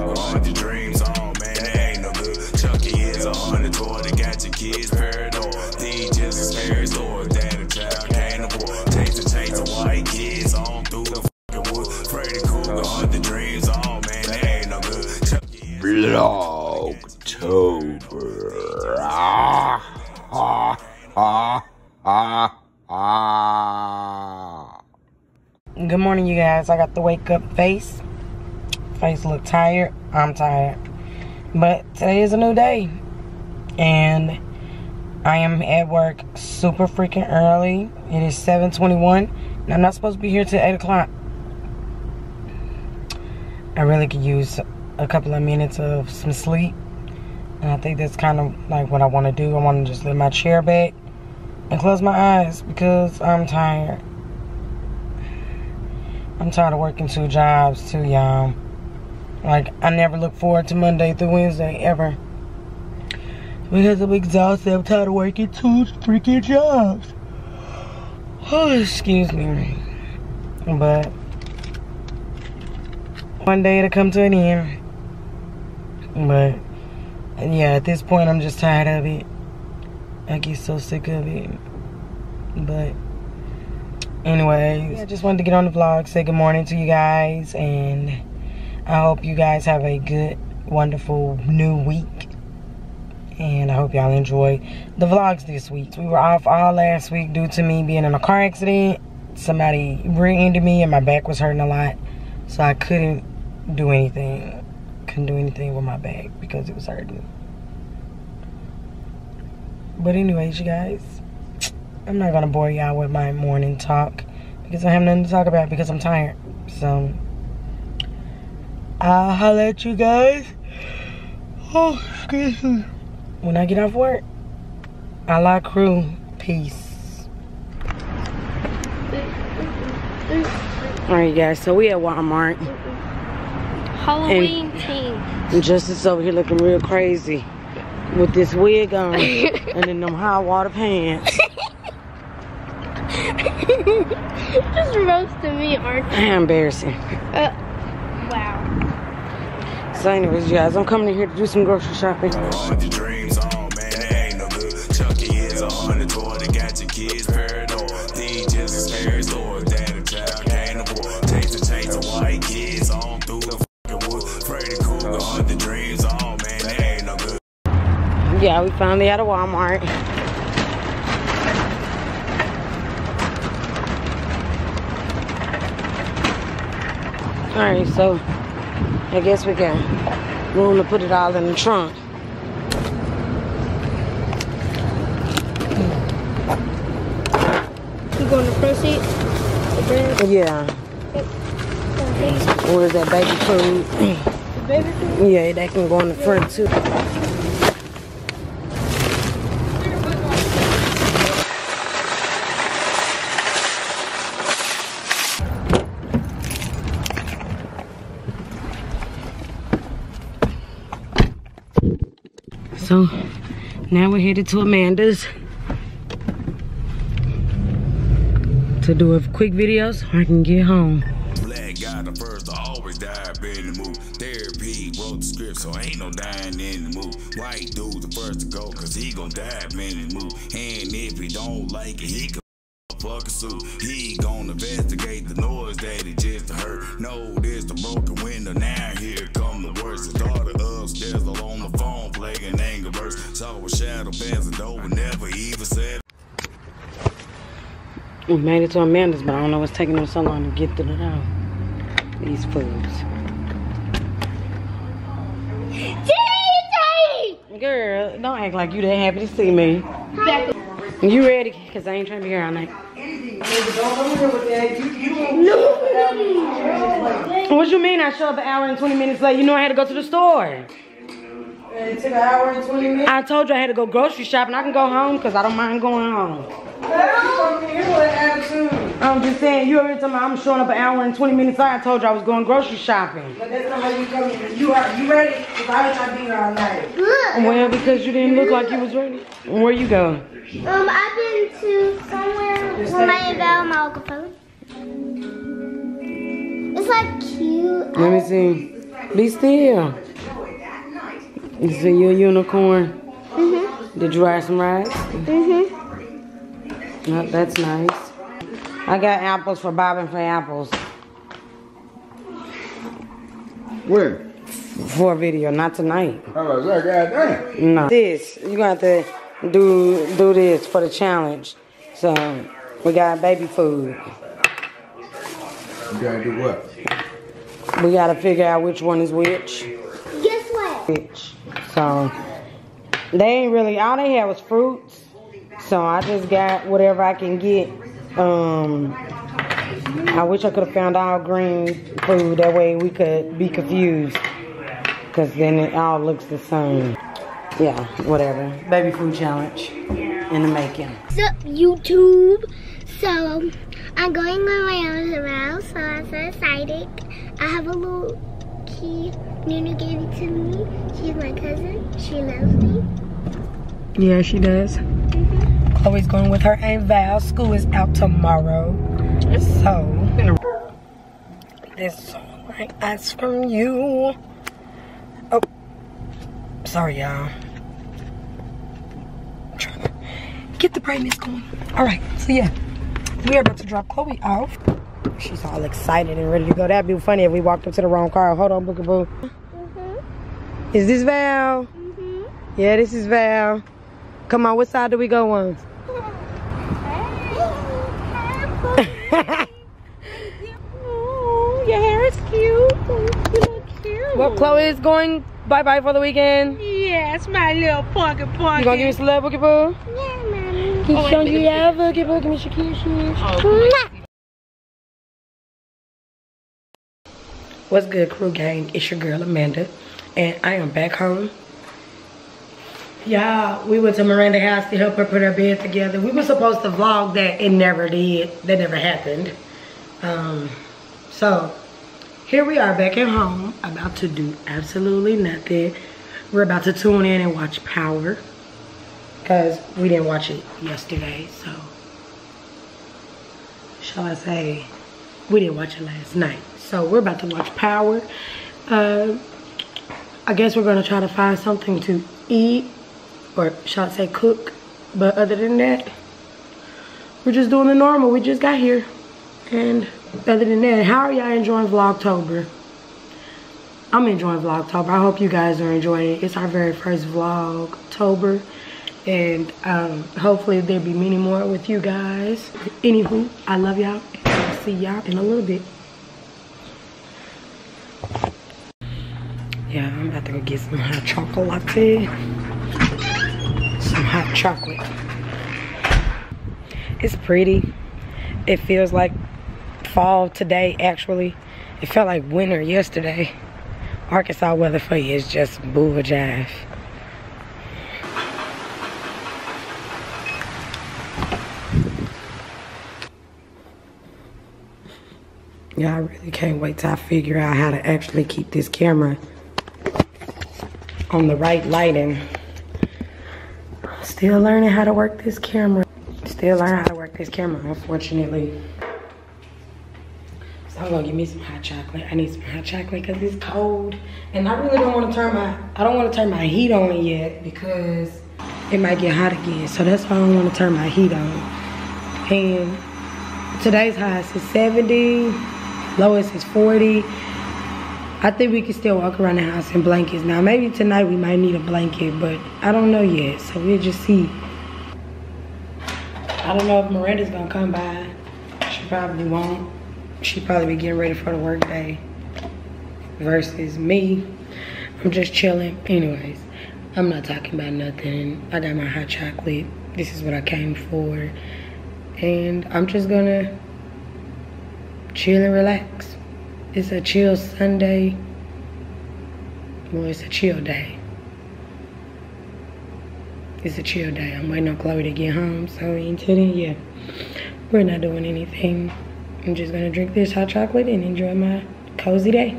On the dreams on, man, that ain't no good. Chucky is a hundred toward the got your kids paranoid. These just a scary story that a child can't avoid. Taste the change the white kids on through the fucking wood. Freddy Krueger on the dreams on, man, that ain't no good. Chucky is Vlogtober. Ah, ah, ah, ah, ah. Good morning, you guys. I got the wake up face. Face look tired. I'm tired. But today is a new day. And I am at work super freaking early. It is 721. And I'm not supposed to be here till 8 o'clock. I really could use a couple of minutes of some sleep. And I think that's kind of like what I want to do. I want to just lay my chair back and close my eyes because I'm tired. I'm tired of working two jobs too, y'all. Like, I never look forward to Monday through Wednesday, ever. Because I'm exhausted. I'm tired of working two freaking jobs. Oh, excuse me. But, one day it'll come to an end. But, yeah, at this point, I'm just tired of it. I get so sick of it. But, anyways, I just wanted to get on the vlog, say good morning to you guys, and I hope you guys have a good, wonderful new week. And I hope y'all enjoy the vlogs this week. We were off all last week due to me being in a car accident. Somebody rear-ended me and my back was hurting a lot. So I couldn't do anything. Couldn't do anything with my back because it was hurting. But anyways, you guys, I'm not gonna bore y'all with my morning talk because I have nothing to talk about because I'm tired. So I'll holler at you guys. Oh, excuse me. When I get off work. I like KRU. Peace. Alright guys, so we at Walmart. Halloween team. And Justice over here looking real crazy. With this wig on and then them high water pants. Just roasting me, aren't you? Embarrassing. Uh, wow. So anyways, guys, I'm coming in here to do some grocery shopping. On the dreams on, man, that ain't no good. Chucky is a hundred toward the got your kids paranoid. These just a scary story that a child can't avoid. Taste the change the white kids on through the fucking wood. Freddy Krueger on the dreams on, man, that ain't no good. Yeah, we finally at a Walmart. Alright, so I guess we got room to put it all in the trunk. You going to front seat? Yeah. Where's that baby food? The baby food? Yeah, that can go in the front too. So now we're headed to Amanda's to do a quick video so I can get home. Black guy, the first to always dive in the move. Therapy wrote the script, so ain't no dying in the move. White dude the first to go, cause he gon' dive in the move. And if he don't like it, he can fuck a suit. He gon' investigate the noise that it just heard. No, this the broken window, now here come the worst. The daughter upstairs alone the phone playing anger verse. Saw a shadow pass the door, never even said We made it to Amanda's, but I don't know what's taking them so long to get to the door. These foods. Girl, don't act like you that happy to see me. You ready? Cause I ain't trying to be here all night. What you mean I show up an hour and 20 minutes late? You know I had to go to the store. It took an hour and 20 minutes. I told you I had to go grocery shopping. I can go home because I don't mind going home. I'm just saying, you already told me I'm showing up an hour and 20 minutes late. I told you I was going grocery shopping. But that's not how you come here. You are you ready? Because I was not being here all night. Well, because you didn't look like you was ready. Where you going? Um, I've been to somewhere with my Belle, my Uncle Philip. It's like cute. Let me see. Be still. You see your unicorn? Mhm. Did you ride some rides? Mhm. No, that's nice. I got apples for Bob and for apples When? For a video, not tonight. I was God damn. No. This, you're gonna have to do do this for the challenge. So we got baby food. You gotta do what? We gotta figure out which one is which. Guess what? Which. So they ain't really all they had was fruits. So I just got whatever I can get. Um I wish I could have found all green food. That way we could be confused. Cause then it all looks the same. Yeah, whatever. Baby food challenge in the making. What's up, YouTube? So, I'm going on my own tomorrow, so I'm so excited. I have a little key. Nunu gave it to me. She's my cousin. She loves me. Yeah, she does. Mm-hmm. Chloe's going with her Aunt Val. School is out tomorrow. So, this song right that's from you. Sorry, y'all. Trying to get the brightness going. All right, so yeah, we are about to drop Chloe off. She's all excited and ready to go. That'd be funny if we walked up to the wrong car. Hold on, Bookaboo. Mm-hmm. Is this Val? Mm-hmm. Yeah, this is Val. Come on, what side do we go on? Your hair is cute. You look cute. Well, Chloe is going bye-bye for the weekend. Yes, my little punky punky. You gonna give me some love, Boogie Boo? Yeah, mommy. Can you show you love, Boogie Boo? Give me some kisses. Mwah. What's good, KRU gang? It's your girl, Amanda. And I am back home. Y'all, we went to Miranda house to help her put her bed together. We were supposed to vlog that. It never did. That never happened. Um, so, here we are back at home. About to do absolutely nothing. We're about to tune in and watch Power. Because we didn't watch it yesterday, so. Shall I say, we didn't watch it last night. So we're about to watch Power. Uh, I guess we're gonna try to find something to eat, or shall I say cook. But other than that, we're just doing the normal. We just got here. And other than that, how are y'all enjoying Vlogtober? I'm enjoying Vlogtober. I hope you guys are enjoying it. It's our very first Vlogtober. And um, hopefully there'll be many more with you guys. Anywho, I love y'all. I'll see y'all in a little bit. Yeah, I'm about to go get some hot chocolate latte. Some hot chocolate. It's pretty. It feels like fall today, actually. It felt like winter yesterday. Arkansas weather for you is just boo a. Yeah, I really can't wait till I figure out how to actually keep this camera on the right lighting. Still learning how to work this camera. Still learning how to work this camera, unfortunately. I'm gonna give me some hot chocolate. I need some hot chocolate because it's cold. And I really don't wanna turn my, I don't wanna turn my heat on yet because it might get hot again. So that's why I don't wanna turn my heat on. And today's highest is 70, lowest is 40. I think we can still walk around the house in blankets. Now, maybe tonight we might need a blanket, but I don't know yet. So we'll just see. I don't know if Miranda's gonna come by. She probably won't. She probably be getting ready for the work day. Versus me. I'm just chilling. Anyways, I'm not talking about nothing. I got my hot chocolate. This is what I came for. And I'm just gonna chill and relax. It's a chill Sunday. Well, it's a chill day. It's a chill day. I'm waiting on Chloe to get home. So until then, yeah, we're not doing anything. I'm just gonna drink this hot chocolate and enjoy my cozy day.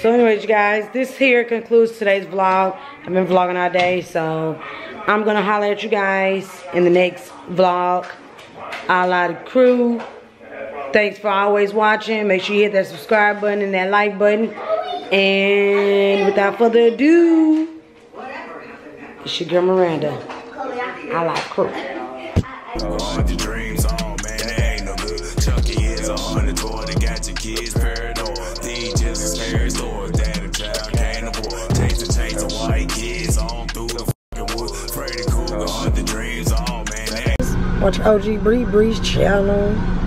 So anyways, you guys, this here concludes today's vlog. I've been vlogging all day, so I'm gonna holler at you guys in the next vlog. A la the crew. Thanks for always watching. Make sure you hit that subscribe button and that like button. And without further ado, it's your girl Miranda. I like KRU. Kids paranoid. Just child. Chase the white kids on through the fucking wood. Freddy dreams on, man. Watch OG Bree Bree's channel.